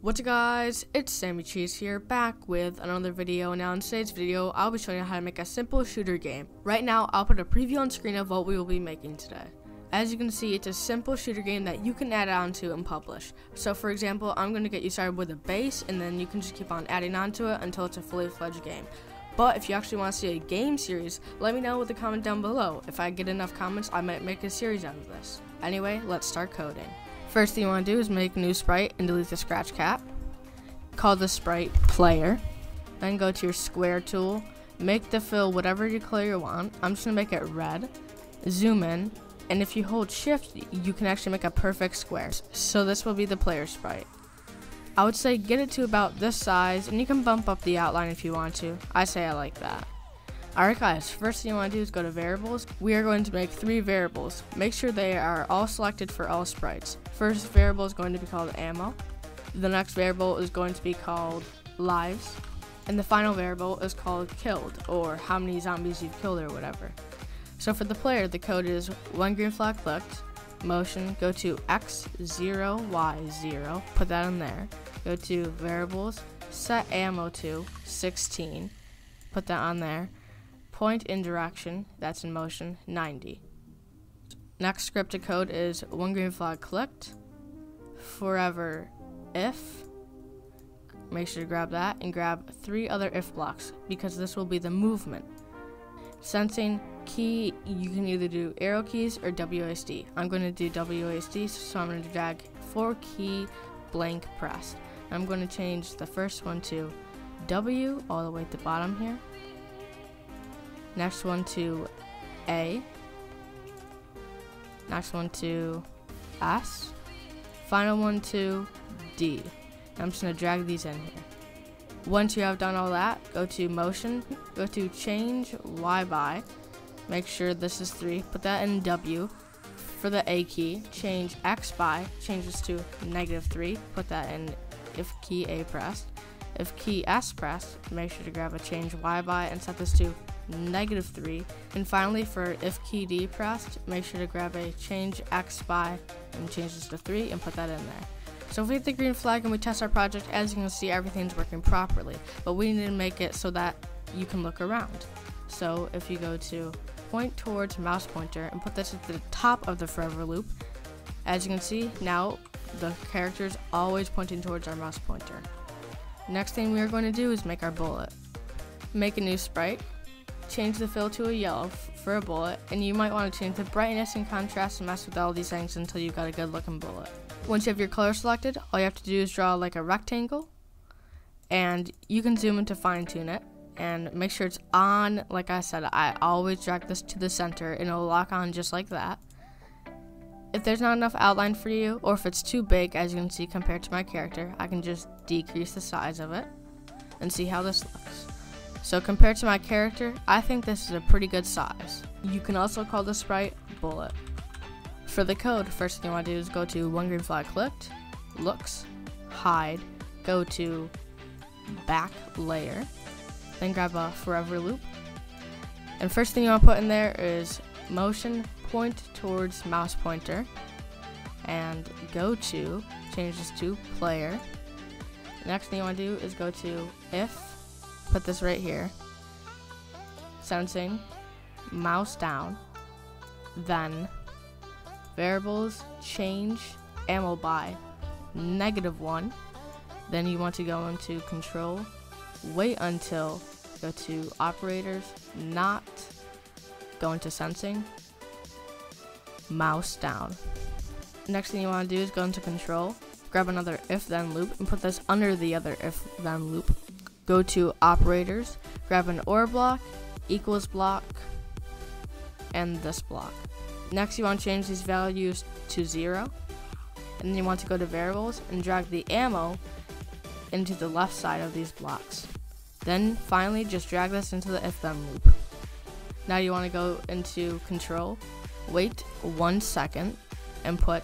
What's up guys, it's SammyCheez here, back with another video. Now in today's video, I'll be showing you how to make a simple shooter game. Right now, I'll put a preview on screen of what we will be making today. As you can see, it's a simple shooter game that you can add on to and publish. So for example, I'm going to get you started with a base, and then you can just keep on adding on to it until it's a fully fledged game. But if you actually want to see a game series, let me know with a comment down below. If I get enough comments, I might make a series out of this. Anyway, let's start coding. First thing you want to do is make a new sprite and delete the scratch cat. Call the sprite player. Then go to your square tool. Make the fill whatever color you want. I'm just going to make it red. Zoom in. And if you hold shift, you can actually make a perfect square. So this will be the player sprite. I would say get it to about this size and you can bump up the outline if you want to. I say I like that. Alright guys, first thing you want to do is go to variables. We are going to make three variables. Make sure they are all selected for all sprites. First variable is going to be called ammo. The next variable is going to be called lives. And the final variable is called killed, or how many zombies you've killed or whatever. So for the player, the code is one green flag clicked, motion, go to x0, y0, put that in there. Go to variables, set ammo to 16, put that on there point in direction, that's in motion, 90. Next scripted code is one green flag clicked, forever if, make sure to grab that, and grab three other if blocks, because this will be the movement. Sensing key, you can either do arrow keys or WASD. I'm going to do WASD, so I'm going to drag four key blank press. I'm going to change the first one to W all the way at the bottom here. Next one to A. Next one to S. Final one to D. I'm just going to drag these in here. Once you have done all that, go to motion, go to change Y by. Make sure this is 3. Put that in W. For the A key, change X by, change this to negative 3. Put that in if key A pressed. If key S pressed, make sure to grab a change Y by and set this to negative 3. And finally, for if key D pressed, make sure to grab a change X by and change this to 3 and put that in there. So if we hit the green flag and we test our project, as you can see, everything's working properly. But we need to make it so that you can look around. So if you go to point towards mouse pointer and put this at the top of the forever loop, as you can see, now the character is always pointing towards our mouse pointer. Next thing we are going to do is make our bullet. Make a new sprite, change the fill to a yellow for a bullet, and you might want to change the brightness and contrast and mess with all these things until you've got a good looking bullet. Once you have your color selected, all you have to do is draw like a rectangle, and you can zoom in to fine tune it, and make sure it's on, like I said, I always drag this to the center, and it'll lock on just like that. If there's not enough outline for you, or if it's too big, as you can see compared to my character, I can just decrease the size of it, and see how this looks. So compared to my character, I think this is a pretty good size. You can also call the sprite bullet. For the code, first thing you want to do is go to one green flag clicked, looks, hide, go to back layer, then grab a forever loop. And first thing you want to put in there is motion point towards mouse pointer and go to change this to player. Next thing you want to do is go to if put this right here. Sensing, mouse down, then variables change. Ammo by negative one. Then you want to go into control, wait until go to operators, not go into sensing, mouse down. Next thing you want to do is go into control, grab another if then loop and put this under the other if then loop Go to operators, grab an OR block, equals block, and this block. Next you want to change these values to zero. And then you want to go to variables and drag the ammo into the left side of these blocks. Then finally just drag this into the if then loop. Now you want to go into control, wait one second, and put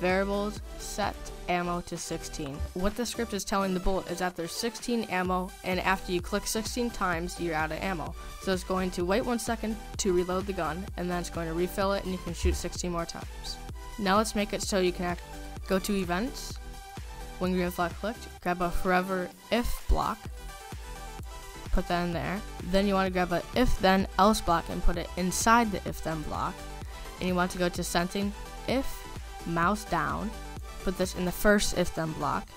variables set ammo to 16. What the script is telling the bullet is that there's 16 ammo, and after you click 16 times, you're out of ammo. So it's going to wait one second to reload the gun, and then it's going to refill it, and you can shoot 16 more times. Now let's make it so you can act, go to events, when green flag clicked, grab a forever if block, put that in there. Then you want to grab a if then else block and put it inside the if then block. And you want to go to sensing if mouse down, put this in the first if then block.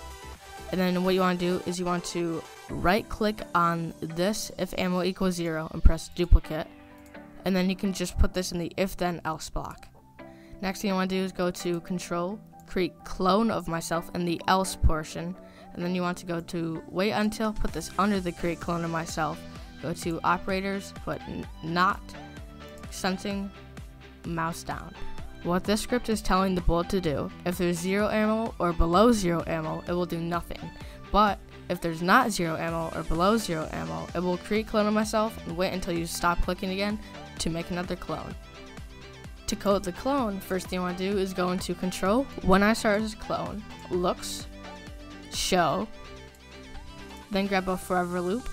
And then what you want to do is you want to right click on this if ammo equals zero and press duplicate. And then you can just put this in the if then else block. Next thing you want to do is go to control, create clone of myself in the else portion and then you want to go to wait until, put this under the create clone of myself, go to operators, put not sensing mouse down. What this script is telling the bullet to do, if there's zero ammo or below zero ammo, it will do nothing. But if there's not zero ammo or below zero ammo, it will create clone of myself and wait until you stop clicking again to make another clone. To code the clone, first thing you want to do is go into control. When I start as clone, looks, show, then grab a forever loop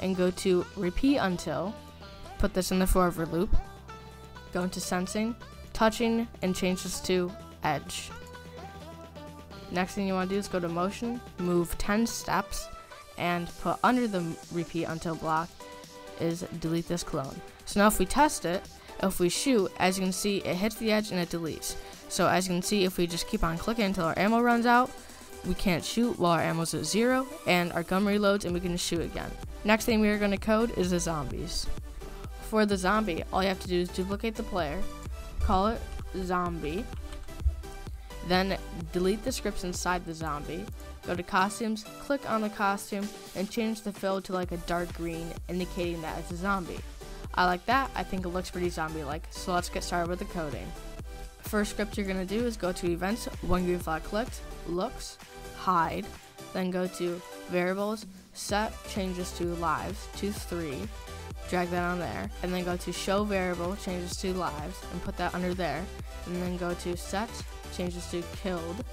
and go to repeat until, put this in the forever loop, go into sensing, touching, and change this to edge. Next thing you want to do is go to motion, move 10 steps, and put under the repeat until block is delete this clone. So now if we test it, if we shoot, as you can see, it hits the edge and it deletes. So as you can see, if we just keep on clicking until our ammo runs out, we can't shoot while our ammo's at zero, and our gun reloads and we can shoot again. Next thing we are going to code is the zombies. For the zombie, all you have to do is duplicate the player, call it zombie, then delete the scripts inside the zombie, go to costumes, click on the costume, and change the fill to like a dark green, indicating that it's a zombie. I like that, I think it looks pretty zombie-like, so let's get started with the coding. First script you're to do is go to events, one green flag clicked, looks, hide, then go to variables, set changes to lives to 3, drag that on there, and then go to show variable changes to lives and put that under there, and then go to set changes to killed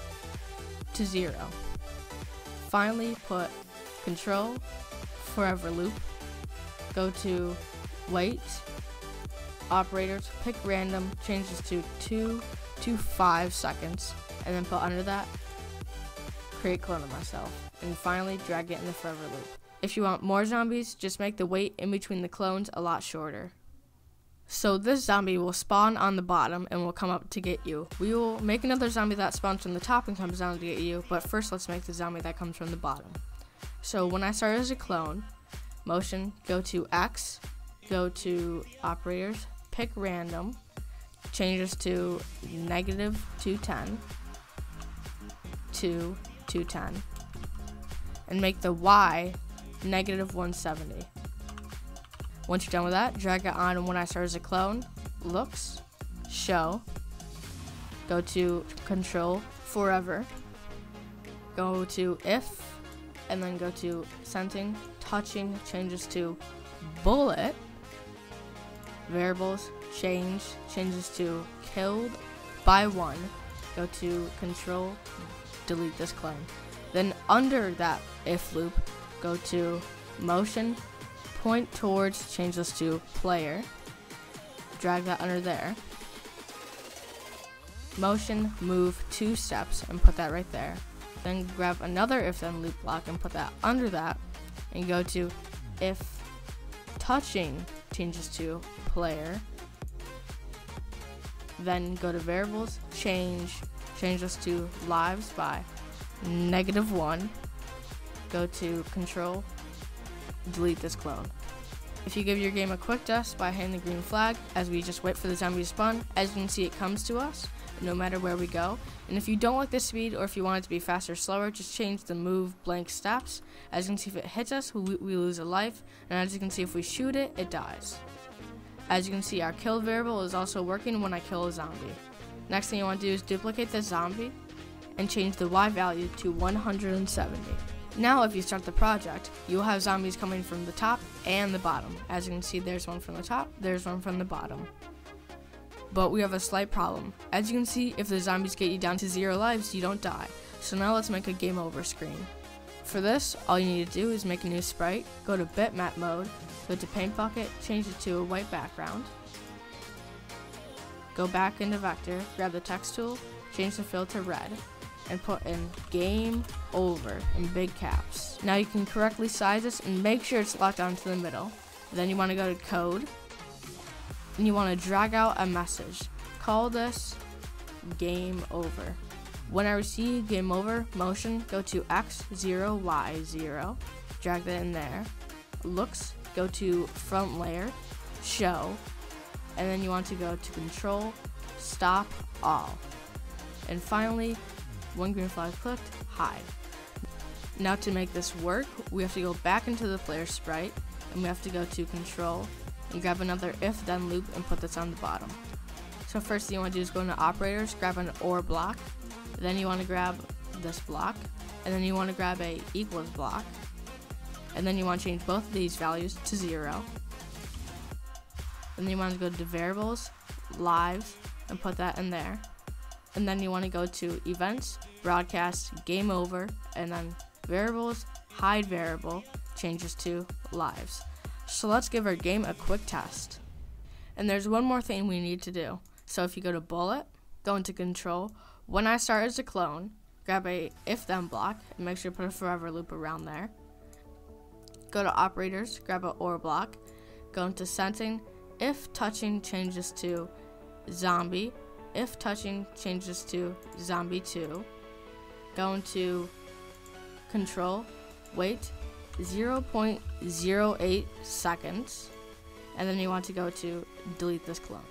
to 0. Finally put control forever loop, go to wait, operators, pick random, changes to 2 to 5 seconds, and then put under that create clone of myself, and finally drag it in the forever loop. If you want more zombies, just make the wait in between the clones a lot shorter. So this zombie will spawn on the bottom and will come up to get you. We will make another zombie that spawns from the top and comes down to get you, but first let's make the zombie that comes from the bottom. So when I start as a clone, motion, go to X, go to operators, pick random, changes to negative 210 to 210 and make the Y negative 170. Once you're done with that, drag it on when I start as a clone, looks, show, go to control forever, go to if, and then go to sensing, touching, changes to bullet, variables, change, changes to killed by one, go to control delete this clone. Then under that if loop, go to motion, point towards, change this to player, drag that under there. Motion, move two steps and put that right there. Then grab another if then loop block and put that under that and go to if touching changes to player. Then go to variables, change change this to lives by negative one. Go to control, delete this clone. If you give your game a quick test by hitting the green flag, as we just wait for the zombie to spawn, as you can see it comes to us, no matter where we go. And if you don't like the speed, or if you want it to be faster or slower, just change the move blank steps. As you can see if it hits us, we, we lose a life, and as you can see if we shoot it, it dies. As you can see, our kill variable is also working when I kill a zombie. Next thing you want to do is duplicate the zombie and change the Y value to 170. Now if you start the project, you'll have zombies coming from the top and the bottom. As you can see, there's one from the top, there's one from the bottom. But we have a slight problem. As you can see, if the zombies get you down to zero lives, you don't die. So now let's make a game over screen. For this, all you need to do is make a new sprite, go to bitmap mode, go to paint bucket, change it to a white background, Go back into vector, grab the text tool, change the fill to red, and put in game over in big caps. Now you can correctly size this and make sure it's locked onto the middle. Then you want to go to code and you want to drag out a message. Call this game over. When I receive game over motion, go to X0, Y0, drag that in there. Looks, go to front layer, show, and then you want to go to control, stop, all. And finally, one green flag clicked, hide. Now to make this work, we have to go back into the player sprite, and we have to go to control, and grab another if then loop and put this on the bottom. So first thing you want to do is go into operators, grab an or block, then you want to grab this block, and then you want to grab a equals block, and then you want to change both of these values to zero. Then you want to go to variables, lives, and put that in there. And then you want to go to events, broadcast, game over, and then variables, hide variable, changes to lives. So let's give our game a quick test. And there's one more thing we need to do. So if you go to bullet, go into control, when I start as a clone, grab a if then block and make sure to put a forever loop around there. Go to operators, grab a or block, go into sensing, if touching changes to zombie, if touching changes to zombie 2, go into control, wait 0.08 seconds, and then you want to go to delete this clone.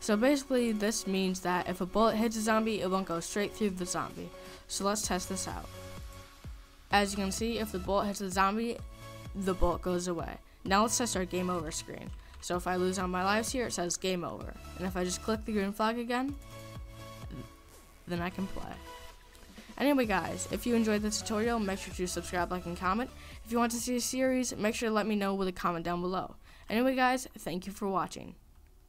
So basically, this means that if a bullet hits a zombie, it won't go straight through the zombie. So let's test this out. As you can see, if the bullet hits the zombie, the bullet goes away. Now let's test our game over screen. So if I lose on my lives here, it says game over. And if I just click the green flag again, then I can play. Anyway guys, if you enjoyed this tutorial, make sure to subscribe, like, and comment. If you want to see a series, make sure to let me know with a comment down below. Anyway guys, thank you for watching.